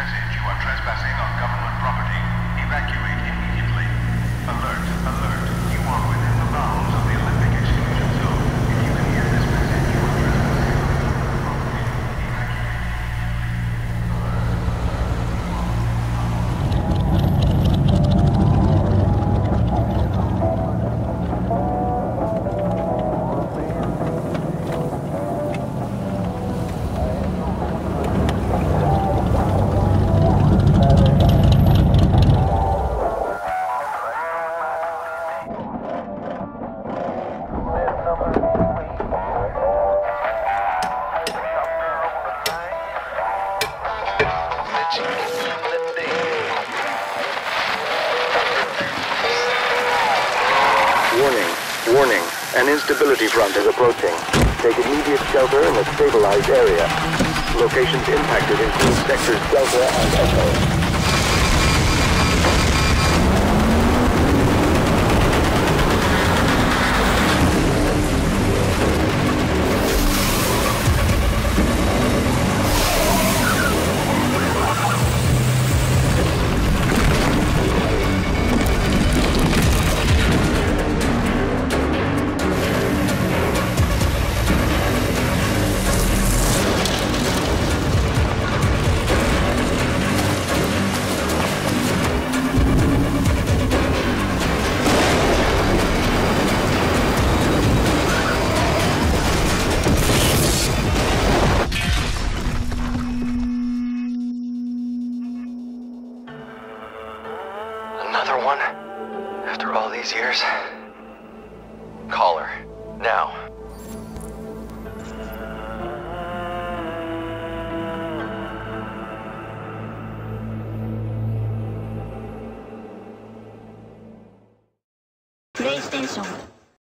message, you are trespassing on government property. Evacuate Warning, warning. An instability front is approaching. Take immediate shelter in a stabilized area. Locations impacted include sectors Delta and Echo. Another one? After all these years? Call her. Now. PlayStation